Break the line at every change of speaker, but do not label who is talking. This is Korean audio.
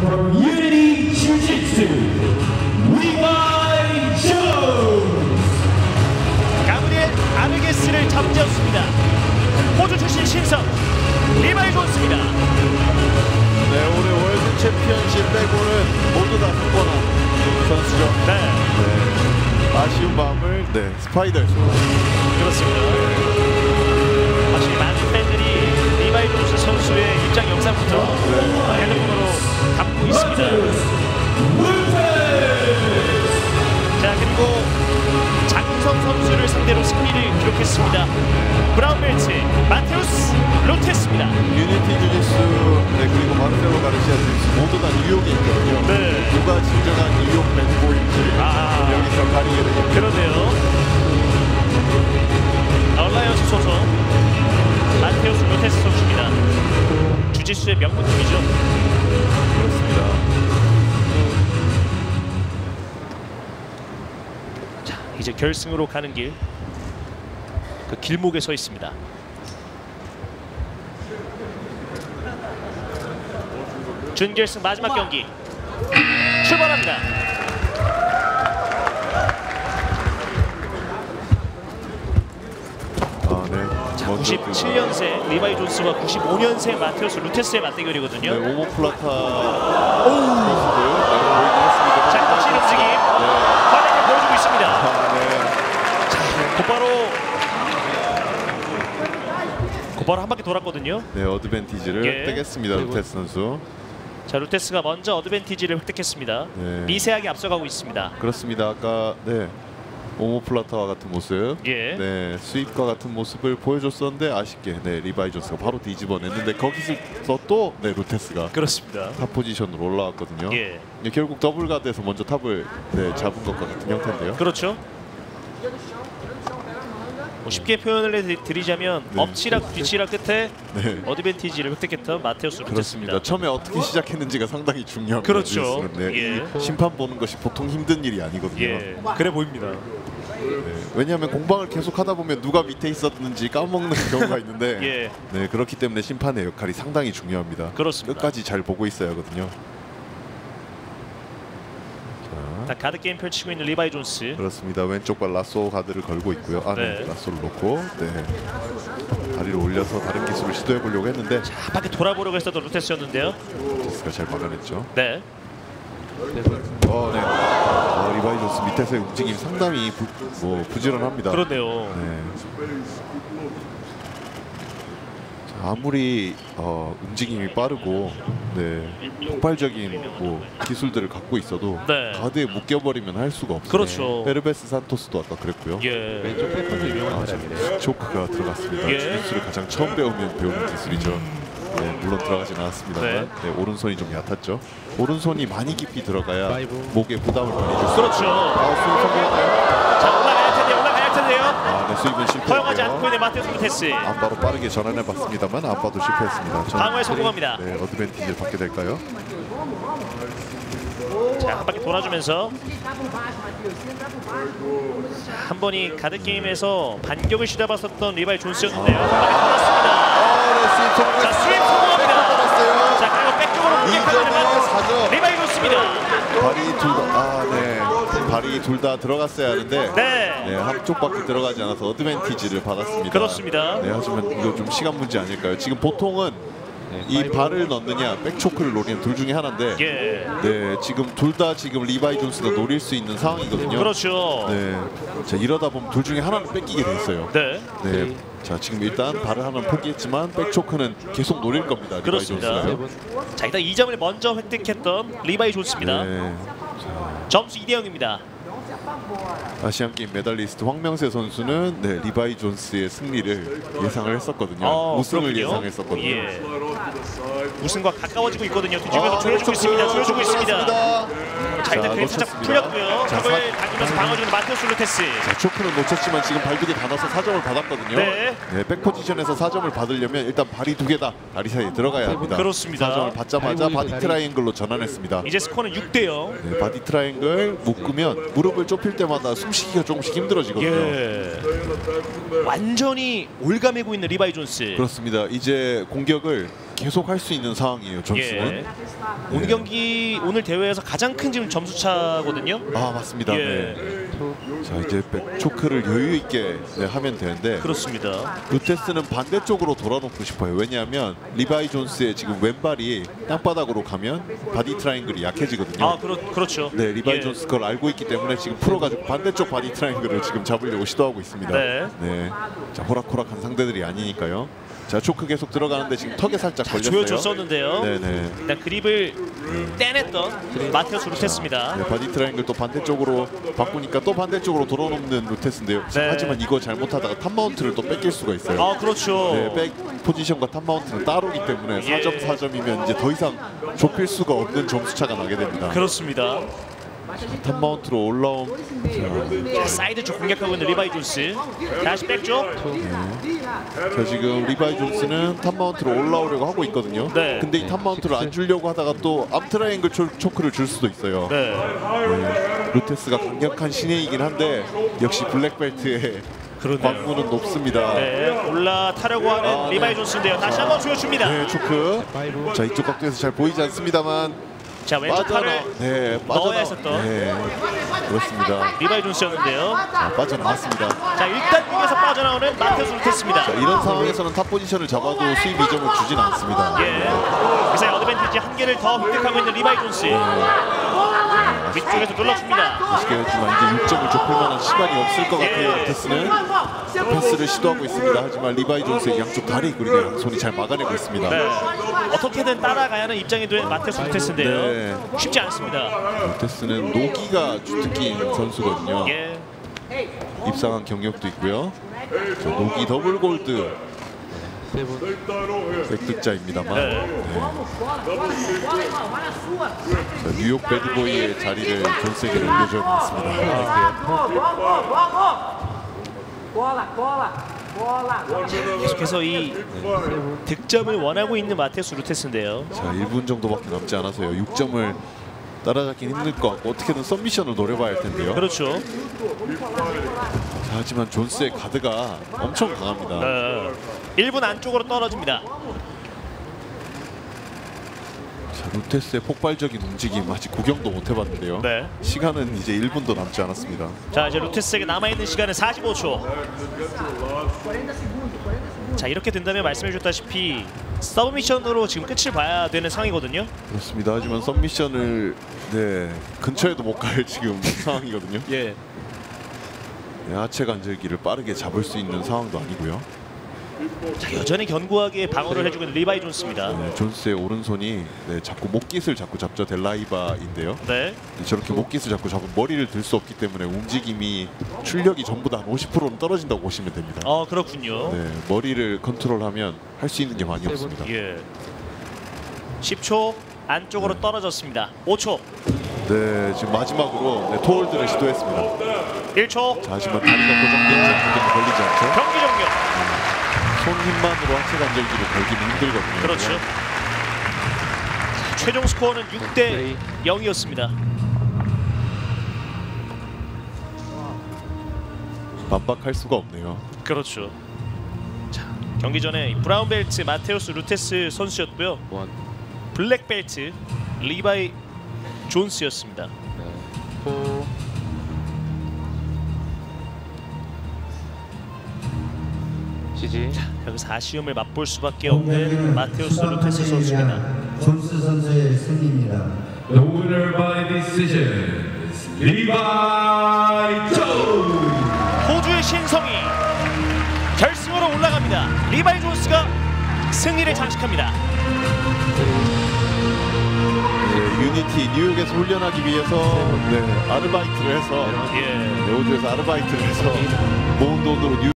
from Unity Jiu-Jitsu, Levi Jones.
가브리엘 아르게스를 잡았습니다. 호주 출신 신성 리바이 존스입니다.
네, 올해 World Championship 빼고는 모두 다 성공한 선수죠.
네,
네. 아쉬운 마음을 네, 스파이더
그렇습니다. 확실히 많은 팬들이 리바이 존스 선수의 입장 영상부터 핸드폰으로 담고 있습니다. 자 그리고 장성 선수를 상대로 승리를 기록했습니다. brown belt 마테우스 루테스입니다.
유니티 주짓수 네, 그리고 마르셀로 가르시아 주짓수 모두 다 뉴욕에 있거든요.
네.
누가 진정한 뉴욕 맹주인지
아.
여기서 가리게 되겠죠.
그러네요. 얼라이언스 소속 마테우스 루테스 선수입니다. 주짓수의 명문팀이죠. 이제 결승으로 가는 길. 그 길목에 서 있습니다. 준결승 마지막 경기 출발합니다.
아, 네.
자,
먼저
97년생 리바이 존스와 95년생 마테우스 루테스의 맞대결이거든요.
그, 네, omoplata 선수들 네.
자, 거친 움직임 화려하게 보여주고 있습니다. 곧바로 곧바로 한 바퀴 돌았거든요.
네, 어드밴티지를
예.
따냈습니다. 루테스 선수.
자, 루테스가 먼저 어드밴티지를 획득했습니다.
네.
미세하게 앞서가고 있습니다.
그렇습니다. 아까 네. omoplata와 같은 모습,
예.
네 sweep과 같은 모습을 보여줬었는데 아쉽게 네 리바이 존스가 바로 뒤집어냈는데 거기서 또네 루테스가
그렇습니다.
top position으로 올라왔거든요.
예.
네, 결국 double guard에서 먼저 top을 네, 잡은 것과 같은 형태인데요.
그렇죠. 뭐 쉽게 표현을 해드리자면
네.
엎치락 뒤치락 끝에
네.
어드밴티지를 획득했던 마테우스
그렇습니다.
루테스입니다.
처음에 어떻게 시작했는지가 상당히 중요합니다.
그렇죠.
네.
예.
이 심판 보는 것이 보통 힘든 일이 아니거든요.
예, 그래 보입니다.
네. 왜냐하면 공방을 계속 하다 보면 누가 밑에 있었는지 까먹는 경우가 있는데
예.
네 그렇기 때문에 심판의 역할이 상당히 중요합니다.
그렇습니다.
끝까지 잘 보고 있어야 하거든요. 자,
다 가드 게임 펼치고 있는 리바이 존스.
그렇습니다. 왼쪽 발 lasso guard를 걸고 있고요. 아, 네.
네.
lasso를 놓고 네. 다리를 올려서 다른 기술을 시도해 보려고 했는데
한 바퀴 돌아보려고 했었던 루테스였는데요.
존스가 잘 막아냈죠.
네.
어, 네. 어, 리바이 존스 밑에서의 움직임이 상당히 부, 뭐 부지런합니다.
그렇네요.
네. 자, 아무리 어, 움직임이 빠르고 네, 폭발적인 뭐 기술들을 갖고 있어도
네.
가드에 묶여버리면 할 수가 없어요.
그렇죠.
베르베스 산토스도 아까 그랬고요.
예.
왼쪽 백허드 유명한
아,
사람이래요.
조크가 들어갔습니다.
예.
주짓수를 가장 처음 배우면 배우는 기술이죠. 네, 물론 들어가진 않았습니다만
네.
네, 오른손이 좀 얕았죠. 오른손이 많이 깊이 들어가야. 목에 부담을 많이 줄 수.
그렇죠.
아, sweep 성공했나요?
텐데요.
아, 네, sweep은 실패.
허용하지 않고 있는 마테우스 루테스.
안바로 빠르게 전환해봤습니다만 안바도 실패했습니다. 전-
방어에 성공합니다.
네, 어드밴티지를 받게 될까요?
자, 한 바퀴 돌아주면서 한 번이 가드 게임에서 반격을 시도해봤었던 리바이 존스였는데요. 한 바퀴 돌았습니다. 자, 스윙 성공합니다. 자, 그리고 back쪽으로 공격하는 만 리바이 존스입니다.
발이 둘 다, 아, 네. 발이 둘 다 들어갔어야 하는데
네.
네, 한쪽 밖에 들어가지 않아서 어드밴티지를 받았습니다.
그렇습니다.
네, 하지만 이거 좀 시간 문제 아닐까요? 지금 보통은 이 발을 넣느냐 back choke를 노리는 둘 중에 하나인데
예.
네, 지금 둘 다 지금 리바이 존스가 노릴 수 있는 상황이거든요.
그렇죠.
네. 자, 이러다 보면 둘 중에 하나는 뺏기게 돼 있어요.
네.
네. 자, 지금 일단 발을 하나는 포기했지만 back choke는 계속 노릴 겁니다. 리바이
그렇습니다.
존스가요.
자, 일단 2점을 먼저 획득했던 리바이 존스입니다.
네.
점수 2대 0입니다.
아시안 게임 메달리스트 황명세 선수는 네, 리바이 존스의 승리를 예상을 했었거든요.
어,
우승을
그렇군요.
예상했었거든요.
예. 우승과 가까워지고 있거든요. 뒤쪽에서
아,
조여주고 있습니다. 조여주고 있습니다. 자, 일단
자,
그림 살짝. 풀렸고요.
자, 사-
당기면서 방어주는 마테우스 루테스.
자, choke는 놓쳤지만 지금 발 두 개 다 넣어서 4점을 받았거든요.
네.
back position에서 4점을 받으려면 일단 발이 두 개 다 다리 사이에 들어가야 합니다.
그렇습니다.
4점을 받자마자 body triangle로 전환했습니다.
이제 스코어는 6대 0.
네, body triangle 묶으면 무릎을 좁힐 때마다 숨쉬기가 조금씩 힘들어지거든요.
예. 완전히 옭아매고 있는 리바이 존스.
그렇습니다. 이제 공격을 계속 할 수 있는 상황이에요. 존스는.
예. 오늘 경기 오늘 대회에서 가장 큰 지금 점수 차거든요.
아 맞습니다.
예.
네. 자 이제 back choke를 여유 있게 네, 하면 되는데
그렇습니다.
루테스는 반대쪽으로 돌아놓고 싶어요. 왜냐하면 리바이 존스의 지금 왼발이 땅바닥으로 가면 body triangle이 약해지거든요.
아 그렇 그렇죠.
네, 리바이
예.
존스 그걸 알고 있기 때문에 지금 풀어가지고 반대쪽 body triangle을 지금 잡으려고 시도하고 있습니다.
네.
네. 자 호락호락한 상대들이 아니니까요. 자 choke 계속 들어가는데 지금 턱에 살짝
자,
걸렸어요.
조여줬었는데요.
네네.
일단 그립을 떼냈던 마테오스 루테스입니다.
네, body triangle 또 반대쪽으로 바꾸니까 또 반대쪽으로 돌아놓는 루테스인데요.
네.
하지만 이거 잘못하다가 top mount를 또 뺏길 수가 있어요.
아 그렇죠.
네, back position과 top mount는 따로기 때문에
예.
4점 4점이면 이제 더 이상 좁힐 수가 없는 점수 차가 나게 됩니다.
그렇습니다.
top mount로 올라온 자,
자, 사이드 쪽 공략하고 있는 리바이 존스. 다시 back쪽.
자 지금 리바이 존스는 top mount로 올라오려고 하고 있거든요.
네.
근데 이 top mount를 안 주려고 하다가 또 arm triangle 초, choke를 줄 수도 있어요.
네.
네. 루테스가 강력한 신예이긴 한데 역시 black belt의. 광고는 높습니다.
네, 올라타려고 하는
아, 네.
리바이 존스인데요. 다시 한번 조여줍니다.
네, choke. 자 이쪽 각도에서 잘 보이지 않습니다만
자, 왼쪽
빠져나.
팔을
네,
넣어야 했었던.
네, 그렇습니다.
리바이 존스였는데요.
자, 빠져나왔습니다.
자, 일단 여기서 빠져나오는 마테오스 루테스입니다.
자, 이런 상황에서는 top position을 잡아도 sweep 2점을 주진 않습니다.
예. 어드밴티지 한 개를 더 획득하고 있는 리바이 존스. 위쪽에서 눌러줍니다.
아시겠지만 이제 6점을 좁힐 만한 시간이 없을 것 같아요.
예.
루테스는 패스를 시도하고 있습니다. 하지만 리바이 존스의 양쪽 다리 그리고 양손이 잘 막아내고 있습니다.
네. 어떻게든 따라가야 하는 입장이 된 마테오스 루테스인데요.
네.
쉽지 않습니다.
루테스는 no-gi가 주특기인 선수거든요.
예.
입상한 경력도 있고요. 자, no-gi double gold 획득자입니다만
네.
자, 뉴욕 bad boy의 자리를 존스에게 넘겨줘야 되겠습니다.
Bola, bola, bola.
계속해서 이 득점을 원하고 있는 마테오스 루테스인데요.
자 1분 정도밖에 남지 않아서요. 6점을 따라잡긴 힘들 것 같고 어떻게든 썸미션을 노려봐야 할 텐데요.
그렇죠.
자, 하지만 존스의 가드가 엄청 강합니다.
네. 1분 안쪽으로 떨어집니다.
자, 루테스의 폭발적인 움직임 아직 구경도 못 해봤는데요.
네.
시간은 이제 1분도 남지 않았습니다.
자 이제 루테스에게 남아있는 시간은 45초 자 이렇게 된다면 말씀해 주셨다시피 submission으로 지금 끝을 봐야 되는 상황이거든요
그렇습니다. 하지만 submission을 네 근처에도 못 갈 지금 상황이거든요.
예.
네, 하체 관절기를 빠르게 잡을 수 있는 상황도 아니고요.
자 여전히 견고하게 방어를 해주고 있는 리바이 존스입니다
네, 존스의 오른손이 네, 자꾸 목깃을 자꾸 잡죠 De La Riva인데요.
네
네, 저렇게 목깃을 잡고 잡고 머리를 들 수 없기 때문에 움직임이 출력이 전부 다 한 50%는 떨어진다고 보시면 됩니다.
어 그렇군요
네, 머리를 컨트롤하면 할 수 있는 게 많이 없습니다.
예 10초 안쪽으로 떨어졌습니다 5초
네, 지금 마지막으로 네, 토홀드를 시도했습니다.
1초
자, 하지만 다리가 고정되지 않기 걸리지 않죠.
경기 종료
손 힘만으로 하체 관절기를 걸기는 힘들거든요.
그렇죠 최종 스코어는 6대 0이었습니다
반박할 수가 없네요.
그렇죠. 자, 경기 전에 brown belt 마테우스 루테스 선수였고요. black belt 리바이 존스였습니다.
지지.
여기서 아쉬움을 맛볼 수밖에 없는 마테우스 루테스 선수입니다.
존스 선수의 승리입니다.
The winner by decision is Levi Jones.
호주의 신성이 결승으로 올라갑니다. 리바이 존스가 승리를 장식합니다.
네, 유니티 뉴욕에서 훈련하기 위해서 네, 아르바이트를 해서
예.
네, 호주에서 아르바이트를 해서 모은 돈으로 뉴